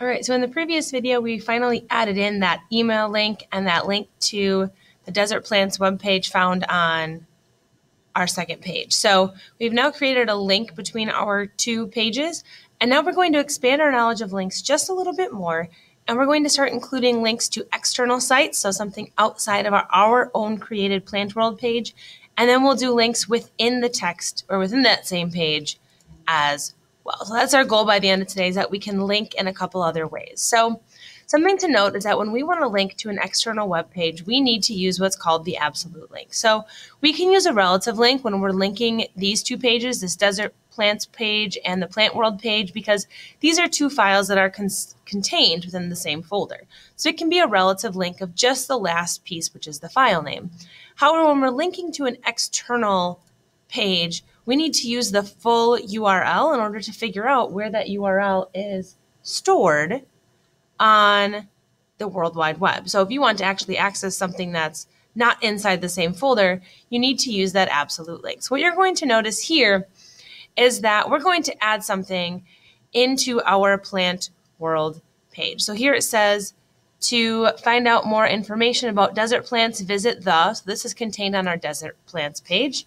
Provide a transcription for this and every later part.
All right, so in the previous video, we finally added in that email link and that link to the Desert Plants webpage found on our second page. So we've now created a link between our two pages, and now we're going to expand our knowledge of links just a little bit more, and we're going to start including links to external sites, so something outside of our, our own created Plant World page, and then we'll do links within the text or within that same page as well. So that's our goal by the end of today is that we can link in a couple other ways. So something to note is that when we want to link to an external web page, we need to use what's called the absolute link. So we can use a relative link when we're linking these two pages, this desert plants page and the plant world page, because these are two files that are contained within the same folder. So it can be a relative link of just the last piece, which is the file name. However, when we're linking to an external page, we need to use the full URL in order to figure out where that URL is stored on the World Wide Web. So if you want to actually access something that's not inside the same folder, you need to use that absolute link. So what you're going to notice here is that we're going to add something into our plant world page. So here it says to find out more information about desert plants, visit the, so this is contained on our desert plants page.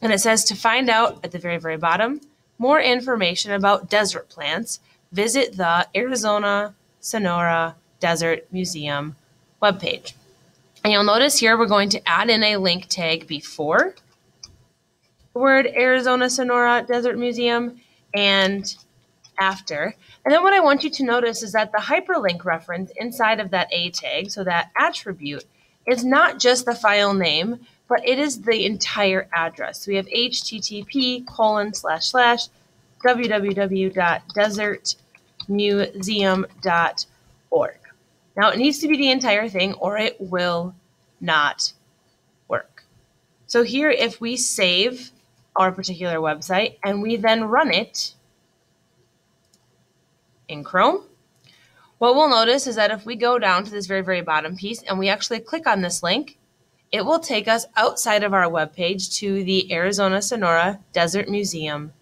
And it says to find out at the very, very bottom more information about desert plants, visit the Arizona Sonora Desert Museum webpage. And you'll notice here we're going to add in a link tag before the word Arizona Sonora Desert Museum and after. And then what I want you to notice is that the hyperlink reference inside of that A tag, so that attribute, is not just the file name, but it is the entire address. So we have http colon slash slash www.desertmuseum.org. Now it needs to be the entire thing or it will not work. So here, if we save our particular website and we then run it in Chrome, what we'll notice is that if we go down to this very, very bottom piece and we actually click on this link, it will take us outside of our web page to the Arizona Sonora Desert Museum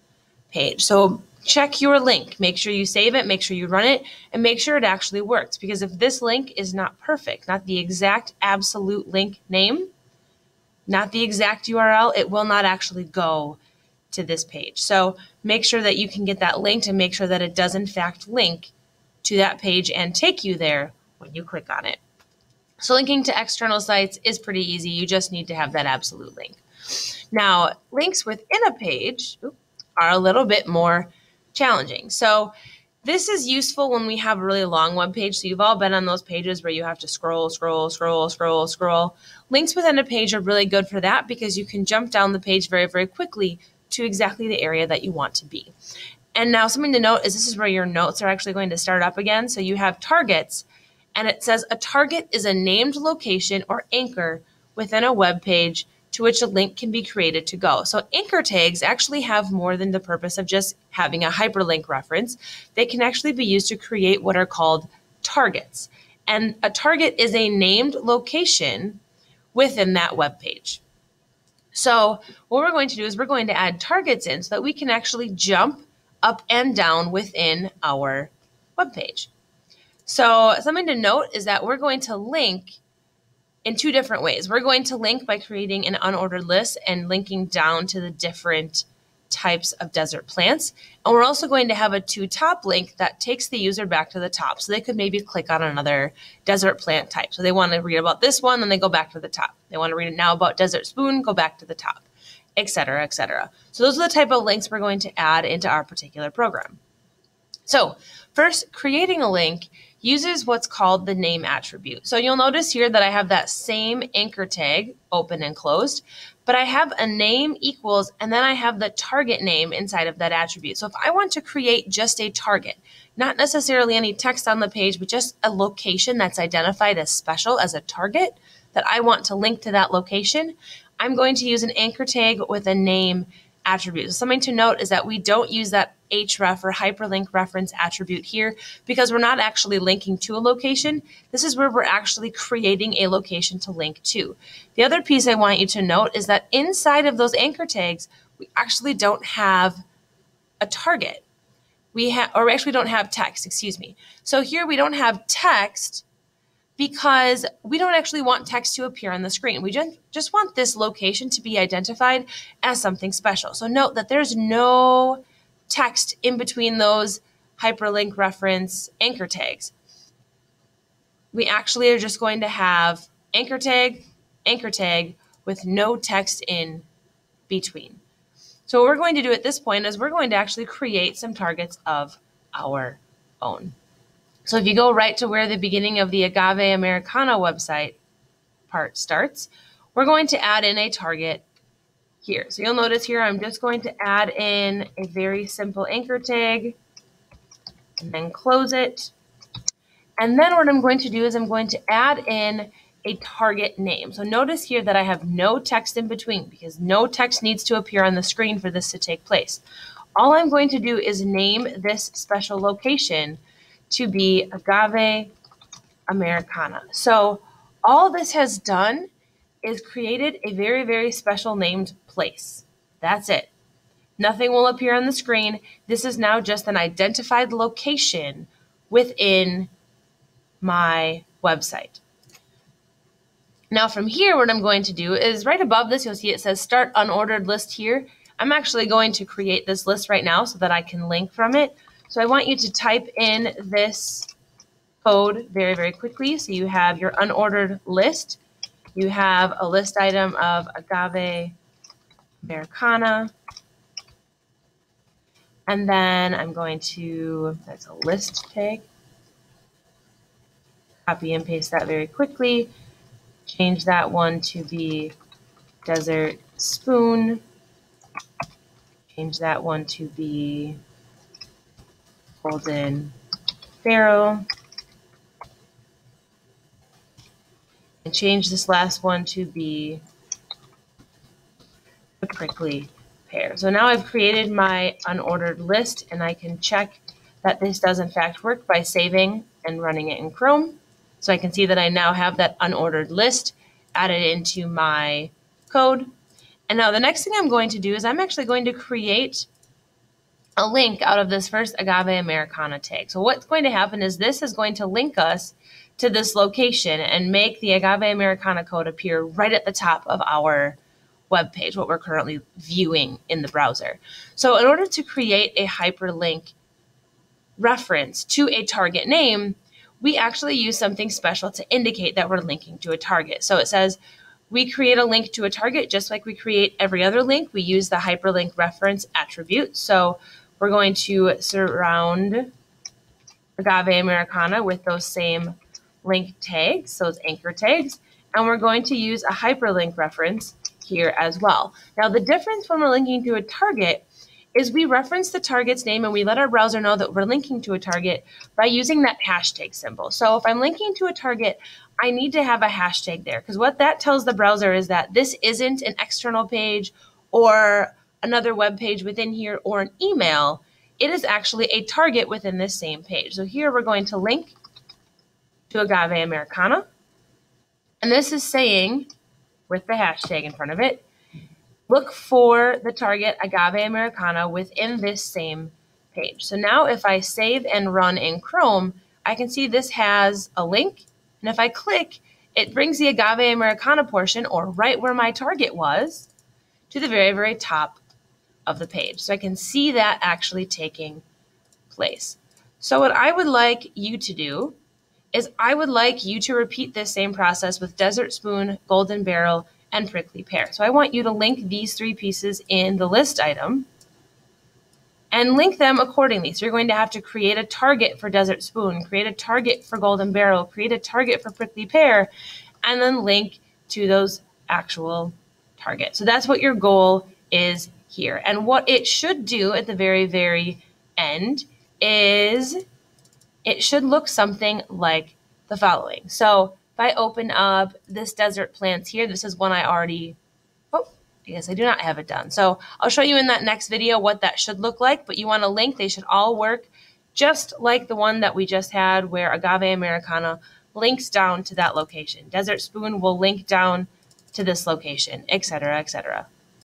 page. So check your link. Make sure you save it, make sure you run it, and make sure it actually works. Because if this link is not perfect, not the exact absolute link name, not the exact URL, it will not actually go to this page. So make sure that you can get that linked and make sure that it does in fact link to that page and take you there when you click on it. So linking to external sites is pretty easy. You just need to have that absolute link. Now, links within a page are a little bit more challenging. So this is useful when we have a really long web page. So you've all been on those pages where you have to scroll, scroll, scroll, scroll, scroll. Links within a page are really good for that because you can jump down the page very, very quickly to exactly the area that you want to be. And now something to note is this is where your notes are actually going to start up again. So you have targets and it says a target is a named location or anchor within a web page to which a link can be created to go. So anchor tags actually have more than the purpose of just having a hyperlink reference. They can actually be used to create what are called targets. And a target is a named location within that web page. So what we're going to do is we're going to add targets in so that we can actually jump up and down within our web page. So something to note is that we're going to link in two different ways. We're going to link by creating an unordered list and linking down to the different types of desert plants. And we're also going to have a to top link that takes the user back to the top. So they could maybe click on another desert plant type. So they want to read about this one, then they go back to the top. They want to read it now about desert spoon, go back to the top, etc., etc. So those are the type of links we're going to add into our particular program. So first, creating a link uses what's called the name attribute. So you'll notice here that I have that same anchor tag open and closed, but I have a name equals, and then I have the target name inside of that attribute. So if I want to create just a target, not necessarily any text on the page, but just a location that's identified as special as a target that I want to link to that location, I'm going to use an anchor tag with a name So something to note is that we don't use that href or hyperlink reference attribute here because we're not actually linking to a location. This is where we're actually creating a location to link to. The other piece I want you to note is that inside of those anchor tags, we actually don't have a target. we have, or actually don't have text, excuse me. So here we don't have text because we don't actually want text to appear on the screen. We just, just want this location to be identified as something special. So note that there's no text in between those hyperlink reference anchor tags. We actually are just going to have anchor tag, anchor tag with no text in between. So what we're going to do at this point is we're going to actually create some targets of our own. So if you go right to where the beginning of the Agave Americana website part starts, we're going to add in a target here. So you'll notice here I'm just going to add in a very simple anchor tag and then close it. And then what I'm going to do is I'm going to add in a target name. So notice here that I have no text in between because no text needs to appear on the screen for this to take place. All I'm going to do is name this special location to be Agave Americana. So all this has done is created a very, very special named place. That's it. Nothing will appear on the screen. This is now just an identified location within my website. Now from here, what I'm going to do is right above this, you'll see it says start unordered list here. I'm actually going to create this list right now so that I can link from it. So I want you to type in this code very, very quickly. So you have your unordered list. You have a list item of agave americana. And then I'm going to, that's a list tag. Copy and paste that very quickly change that one to be desert spoon. Change that one to be golden barrel. And change this last one to be the prickly pear. So now I've created my unordered list and I can check that this does in fact work by saving and running it in Chrome. So I can see that I now have that unordered list added into my code. And now the next thing I'm going to do is I'm actually going to create a link out of this first agave americana tag. So what's going to happen is this is going to link us to this location and make the agave americana code appear right at the top of our web page, what we're currently viewing in the browser. So in order to create a hyperlink reference to a target name, we actually use something special to indicate that we're linking to a target. So it says we create a link to a target just like we create every other link. We use the hyperlink reference attribute. So we're going to surround Agave Americana with those same link tags, those anchor tags, and we're going to use a hyperlink reference here as well. Now the difference when we're linking to a target is we reference the target's name and we let our browser know that we're linking to a target by using that hashtag symbol. So if I'm linking to a target, I need to have a hashtag there because what that tells the browser is that this isn't an external page or another web page within here or an email. It is actually a target within this same page. So here we're going to link to Agave Americana. And this is saying, with the hashtag in front of it, look for the target agave americana within this same page. So now if I save and run in Chrome, I can see this has a link. And if I click, it brings the agave americana portion, or right where my target was, to the very, very top of the page. So I can see that actually taking place. So what I would like you to do is I would like you to repeat this same process with Desert Spoon, Golden Barrel, and prickly pear. So I want you to link these three pieces in the list item and link them accordingly. So you're going to have to create a target for Desert Spoon, create a target for Golden Barrel, create a target for Prickly Pear, and then link to those actual targets. So that's what your goal is here. And what it should do at the very, very end is it should look something like the following. So if I open up this desert plants here, this is one I already, oh, yes, I do not have it done. So I'll show you in that next video what that should look like, but you want a link. They should all work just like the one that we just had where Agave Americana links down to that location. Desert Spoon will link down to this location, etc., etc.